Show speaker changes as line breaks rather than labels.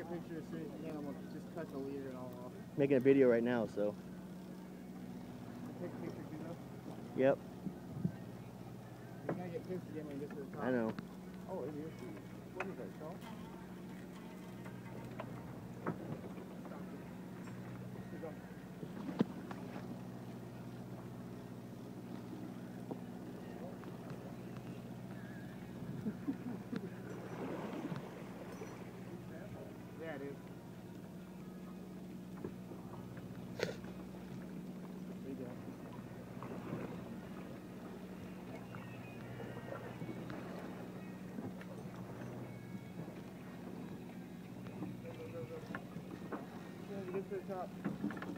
picture as soon as you can. I'm gonna just cut the leader and all off.
Making a video right now, so.
Take a picture too though.
Yep,
You gotta get pictures again when you get to the top.
I know.
Oh, it is. What is that? that is. Get to the top.